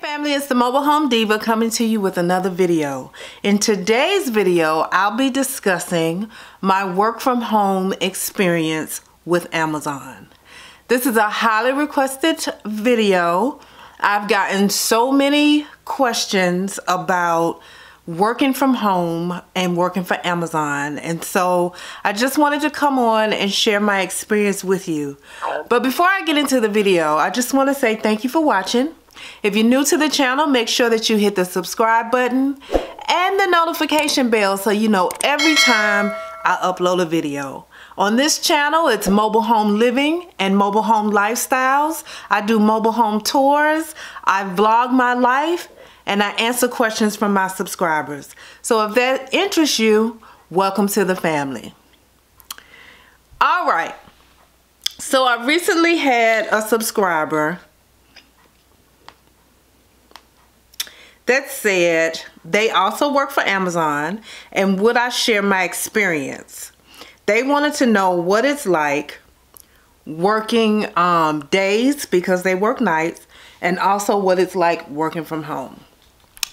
family, it's the Mobile Home Diva coming to you with another video. In today's video, I'll be discussing my work from home experience with Amazon. This is a highly requested video. I've gotten so many questions about working from home and working for Amazon and so I just wanted to come on and share my experience with you but before I get into the video I just want to say thank you for watching if you're new to the channel, make sure that you hit the subscribe button and the notification bell so you know every time I upload a video. On this channel, it's mobile home living and mobile home lifestyles. I do mobile home tours, I vlog my life, and I answer questions from my subscribers. So if that interests you, welcome to the family. All right. So I recently had a subscriber that said they also work for Amazon and would I share my experience. They wanted to know what it's like working um, days because they work nights and also what it's like working from home.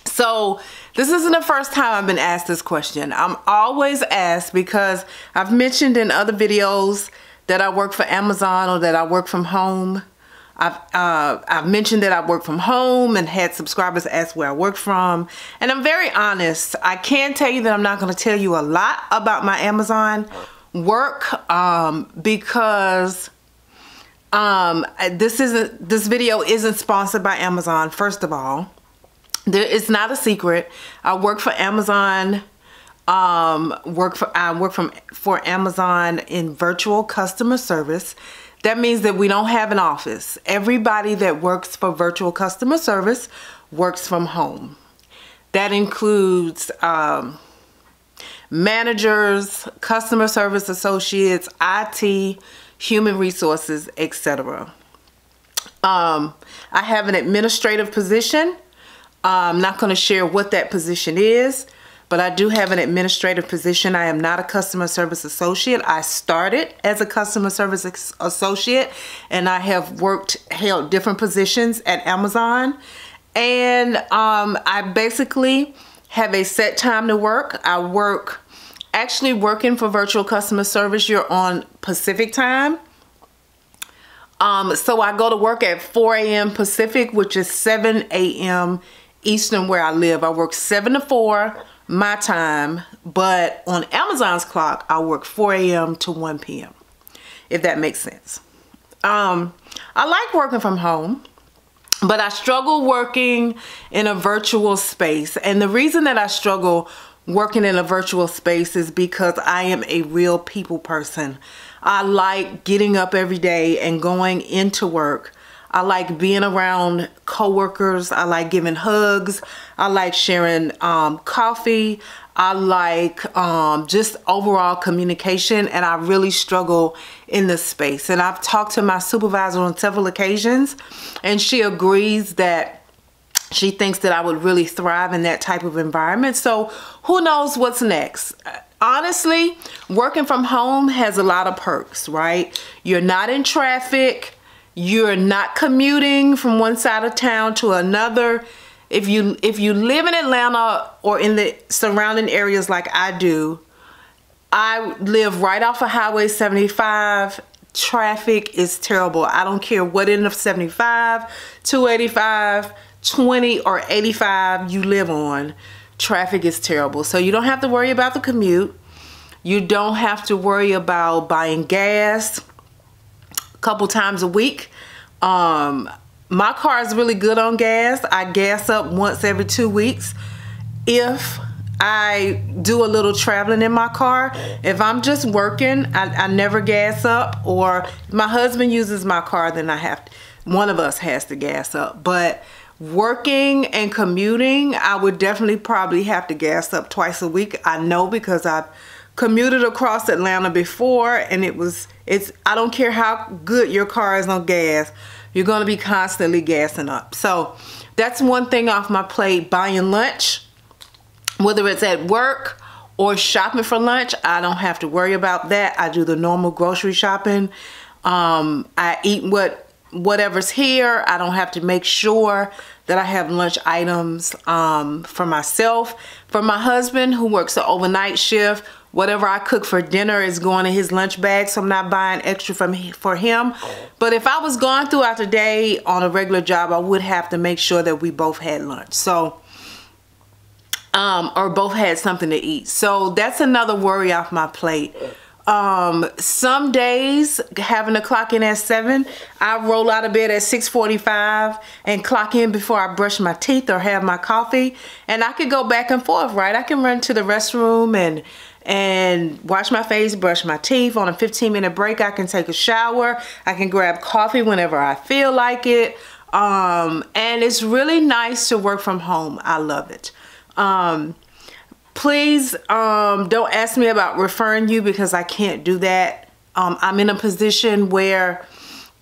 So this isn't the first time I've been asked this question. I'm always asked because I've mentioned in other videos that I work for Amazon or that I work from home. I've, uh, I've mentioned that I work from home and had subscribers ask where I work from. And I'm very honest. I can tell you that I'm not going to tell you a lot about my Amazon work um, because um, this isn't this video isn't sponsored by Amazon. First of all, there, it's not a secret. I work for Amazon um, work for I work from for Amazon in virtual customer service. That means that we don't have an office. Everybody that works for virtual customer service works from home. That includes um, managers, customer service associates, IT, human resources, etc. Um, I have an administrative position. I'm not going to share what that position is but I do have an administrative position. I am not a customer service associate. I started as a customer service associate and I have worked, held different positions at Amazon. And um, I basically have a set time to work. I work, actually working for virtual customer service, you're on Pacific time. Um, so I go to work at 4 a.m. Pacific, which is 7 a.m. Eastern where I live. I work 7 to 4 my time, but on Amazon's clock, I work 4 a.m. to 1 p.m., if that makes sense. Um, I like working from home, but I struggle working in a virtual space. And the reason that I struggle working in a virtual space is because I am a real people person. I like getting up every day and going into work I like being around coworkers. I like giving hugs. I like sharing um, coffee. I like um, just overall communication and I really struggle in this space. And I've talked to my supervisor on several occasions and she agrees that she thinks that I would really thrive in that type of environment. So who knows what's next? Honestly, working from home has a lot of perks, right? You're not in traffic you're not commuting from one side of town to another. If you if you live in Atlanta or in the surrounding areas like I do I live right off of Highway 75 traffic is terrible. I don't care what end of 75 285 20 or 85 you live on. Traffic is terrible. So you don't have to worry about the commute. You don't have to worry about buying gas couple times a week. Um, my car is really good on gas. I gas up once every two weeks. If I do a little traveling in my car, if I'm just working, I, I never gas up. Or my husband uses my car, then I have, to, one of us has to gas up. But working and commuting, I would definitely probably have to gas up twice a week. I know because I've commuted across Atlanta before and it was it's I don't care how good your car is on gas you're gonna be constantly gassing up. So that's one thing off my plate. Buying lunch whether it's at work or shopping for lunch I don't have to worry about that. I do the normal grocery shopping. Um, I eat what whatever's here. I don't have to make sure that I have lunch items um, for myself. For my husband who works an overnight shift, whatever I cook for dinner is going in his lunch bag, so I'm not buying extra from for him. But if I was going throughout the day on a regular job, I would have to make sure that we both had lunch. So, um, or both had something to eat. So that's another worry off my plate. Um, some days having to clock in at 7, I roll out of bed at 6.45 and clock in before I brush my teeth or have my coffee. And I could go back and forth, right? I can run to the restroom and and wash my face, brush my teeth. On a 15 minute break, I can take a shower. I can grab coffee whenever I feel like it. Um, and it's really nice to work from home. I love it. Um, please um, don't ask me about referring you because I can't do that. Um, I'm in a position where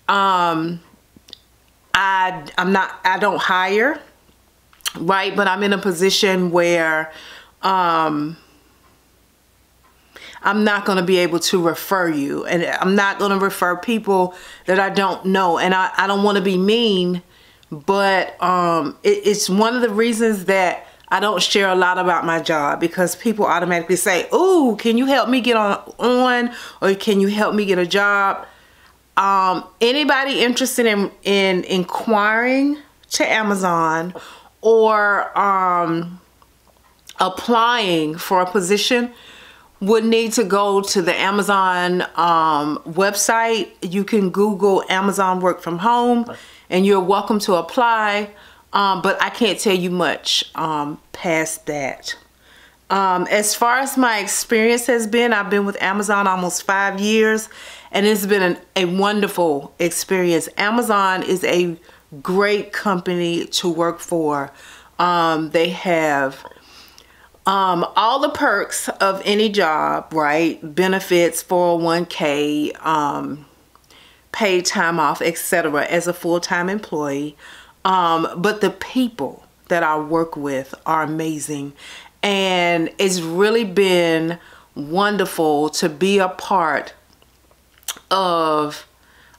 um, I I'm not I don't hire, right? But I'm in a position where um, I'm not going to be able to refer you, and I'm not going to refer people that I don't know, and I I don't want to be mean, but um, it, it's one of the reasons that I don't share a lot about my job because people automatically say, "Ooh, can you help me get on on or can you help me get a job?" Um, anybody interested in in inquiring to Amazon or um, applying for a position would need to go to the Amazon um, website. You can Google Amazon work from home and you're welcome to apply um, but I can't tell you much um, past that. Um, as far as my experience has been, I've been with Amazon almost five years and it's been an, a wonderful experience. Amazon is a great company to work for. Um, they have um, all the perks of any job, right? Benefits, 401k, um, paid time off, etc. as a full-time employee. Um, but the people that I work with are amazing. And it's really been wonderful to be a part of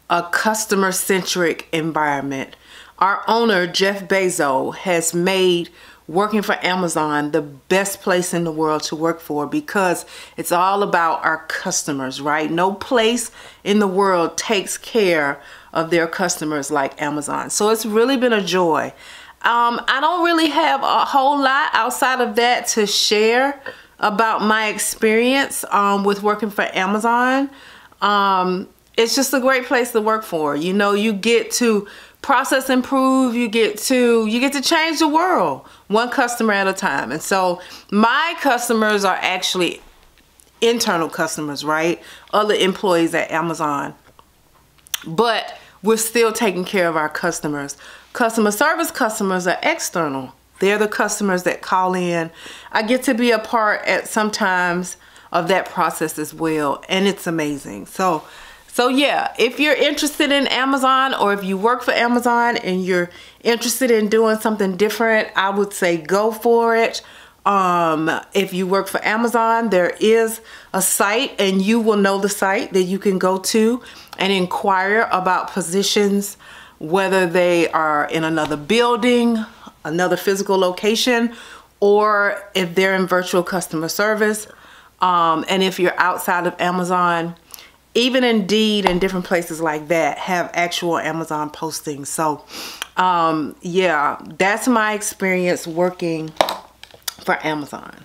a customer centric environment. Our owner, Jeff Bezos, has made working for Amazon the best place in the world to work for because it's all about our customers, right? No place in the world takes care of their customers like Amazon. So it's really been a joy. Um, I don't really have a whole lot outside of that to share about my experience um, with working for Amazon. Um, it's just a great place to work for. You know, you get to process improve you get to you get to change the world one customer at a time. And so my customers are actually internal customers right? Other employees at amazon. But we're still taking care of our customers. Customer service customers are external. They're the customers that call in. I get to be a part at sometimes of that process as well and it's amazing. So so yeah, if you're interested in Amazon or if you work for Amazon and you're interested in doing something different, I would say go for it. Um, if you work for Amazon, there is a site and you will know the site that you can go to and inquire about positions, whether they are in another building, another physical location, or if they're in virtual customer service. Um, and if you're outside of Amazon, even Indeed and different places like that have actual Amazon postings. So um, yeah, that's my experience working for Amazon.